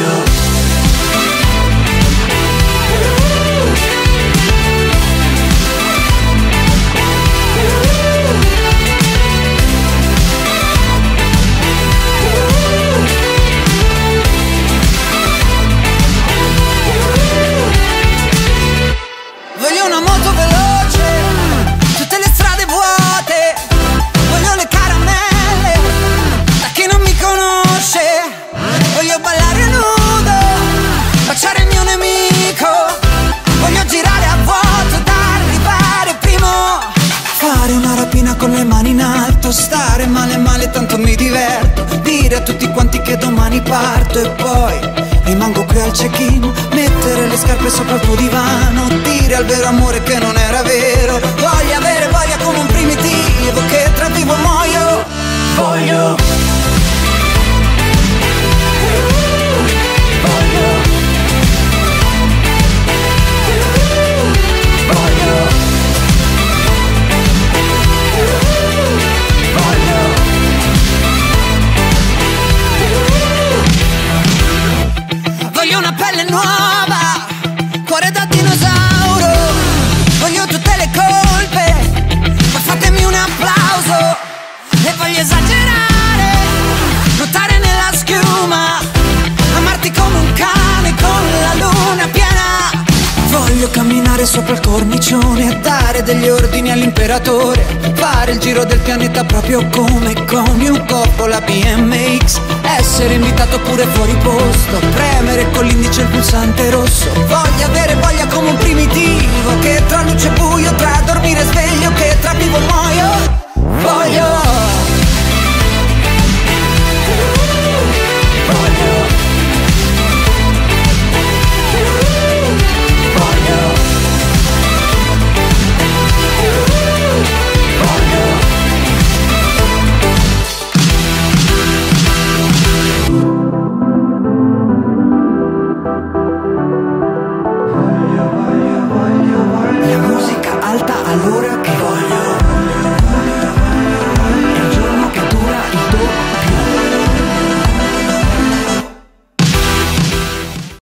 려 con le mani in alto Stare male male tanto mi diverto. Dire a tutti quanti che domani parto E poi rimango qui al check-in Mettere le scarpe sopra il tuo divano Dire al vero amore che non era vero. Voglio avere voglia come un primitivo Che tra vivo muoio Voglio nuova, cuore da dinosauro. Voglio tutte le colpe, ma fatemi un applauso. E voglio esagerare, nuotare nella schiuma, amarti come un cane con la luna piena. Voglio camminare sopra il cornicione dare degli ordini all'imperatore. Fare il giro del pianeta proprio come con un coppola BMX. Essere invitato pure fuori posto. Premere con l'indice il pulsante rosso. 노력해보려